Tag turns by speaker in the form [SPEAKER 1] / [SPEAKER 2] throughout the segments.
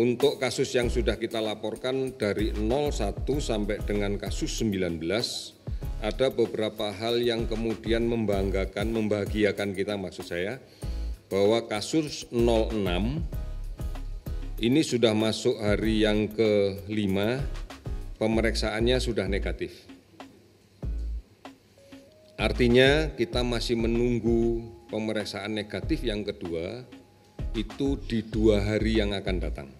[SPEAKER 1] untuk kasus yang sudah kita laporkan dari 01 sampai dengan kasus 19 ada beberapa hal yang kemudian membanggakan, membahagiakan kita maksud saya bahwa kasus 06 ini sudah masuk hari yang kelima, pemeriksaannya sudah negatif. Artinya kita masih menunggu pemeriksaan negatif yang kedua itu di dua hari yang akan datang.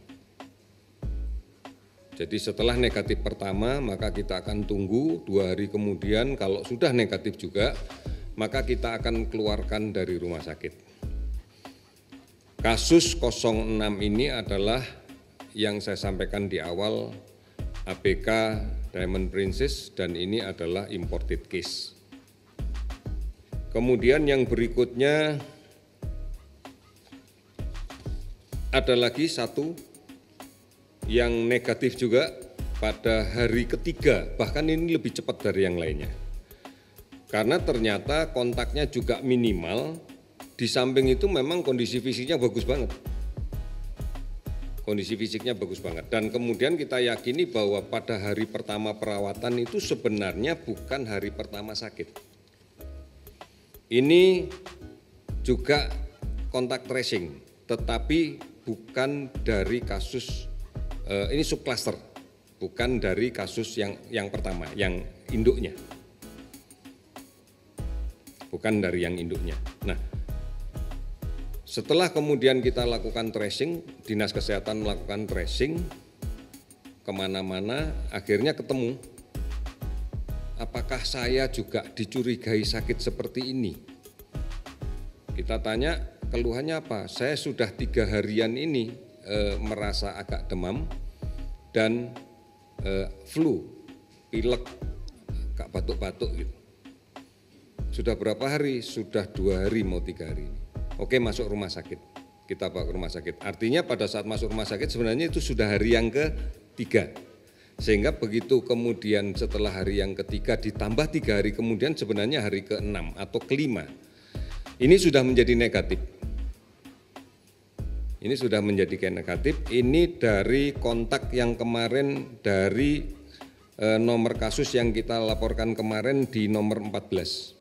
[SPEAKER 1] Jadi setelah negatif pertama maka kita akan tunggu dua hari kemudian kalau sudah negatif juga maka kita akan keluarkan dari rumah sakit. Kasus 06 ini adalah yang saya sampaikan di awal ABK Diamond Princess dan ini adalah imported case. Kemudian yang berikutnya ada lagi satu yang negatif juga pada hari ketiga, bahkan ini lebih cepat dari yang lainnya. Karena ternyata kontaknya juga minimal di samping itu memang kondisi fisiknya bagus banget. Kondisi fisiknya bagus banget. Dan kemudian kita yakini bahwa pada hari pertama perawatan itu sebenarnya bukan hari pertama sakit. Ini juga kontak tracing, tetapi bukan dari kasus eh, ini subcluster, bukan dari kasus yang yang pertama, yang induknya. Bukan dari yang induknya. Nah, setelah kemudian kita lakukan tracing, Dinas Kesehatan melakukan tracing ke mana-mana, akhirnya ketemu. Apakah saya juga dicurigai sakit seperti ini? Kita tanya, keluhannya apa? Saya sudah tiga harian ini e, merasa agak demam dan e, flu, pilek, agak batuk-batuk gitu. Sudah berapa hari? Sudah dua hari mau tiga hari oke masuk rumah sakit. Kita bawa ke rumah sakit. Artinya pada saat masuk rumah sakit sebenarnya itu sudah hari yang ketiga. Sehingga begitu kemudian setelah hari yang ketiga ditambah tiga hari kemudian sebenarnya hari keenam atau kelima. Ini sudah menjadi negatif ini sudah menjadi negatif. Ini dari kontak yang kemarin dari eh, nomor kasus yang kita laporkan kemarin di nomor 14